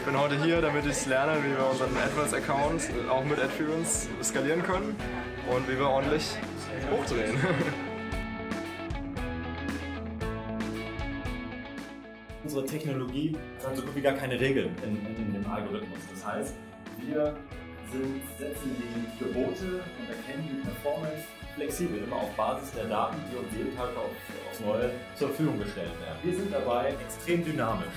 Ich bin heute hier, damit ich lerne, wie wir unseren AdWords-Account auch mit AdFluence skalieren können und wie wir ordentlich hochdrehen. Unsere Technologie hat so gut wie gar keine Regeln in, in, dem Algorithmus. Das heißt, wir sind, setzen die Gebote und erkennen die Performance flexibel, immer auf Basis der Daten, die uns jeden Tag auf, aufs Neue zur Verfügung gestellt werden. Wir sind dabei extrem dynamisch.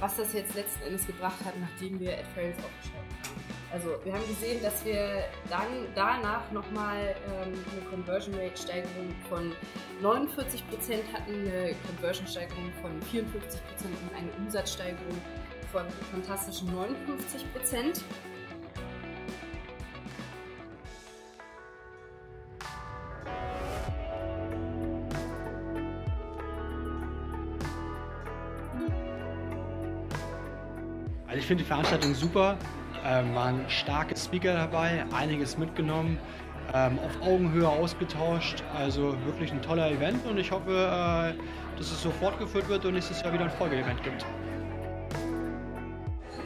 Was das jetzt letzten Endes gebracht hat, nachdem wir AdFrails aufgestellt haben. Also wir haben gesehen, dass wir dann danach nochmal ähm, eine Conversion Rate Steigerung von 49% hatten, eine Conversion Steigerung von 54% und eine Umsatzsteigerung von fantastischen 59 Also ich finde die Veranstaltung super, ähm, waren starke Speaker dabei, einiges mitgenommen, ähm, auf Augenhöhe ausgetauscht, also wirklich ein toller Event und ich hoffe, äh, dass es so fortgeführt wird und nächstes Jahr wieder ein Folgeevent gibt.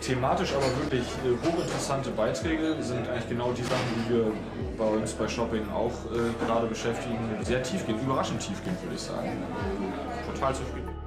Thematisch aber wirklich äh, hochinteressante Beiträge sind eigentlich genau die Sachen, die wir bei uns bei Shopping auch äh, gerade beschäftigen. Sehr tiefgehend, überraschend tiefgehend würde ich sagen. Total zufrieden.